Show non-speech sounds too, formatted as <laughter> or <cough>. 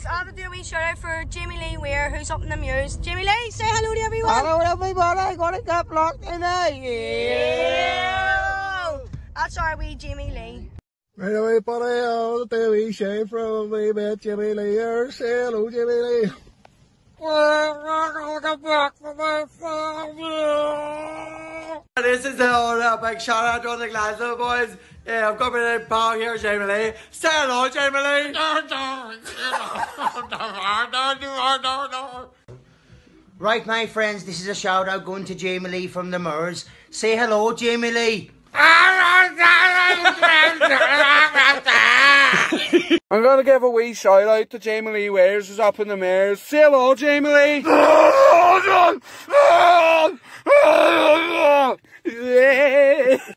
friends, I have to do a wee shout out for Jamie Lee Weir, who's up in the Mews. Jamie Lee, say hello to everyone. Hello everybody, gonna get blocked tonight. Yeah. That's our wee Jamie Lee. Right everybody, I'll do a wee shout from me about Jimmy Lee here. Say hello Jimmy Lee. This is the old uh, big shout out to all the Glasgow boys. Yeah, I've got my pal here, Jamie Lee. Say hello, Jamie Lee. Right, my friends, this is a shout out going to Jamie Lee from the Moors. Say hello, Jamie Lee. I'm gonna give a wee shout out to Jamie Lee Wares who's up in the mares. Say hello, Jamie Lee. <laughs> yeah.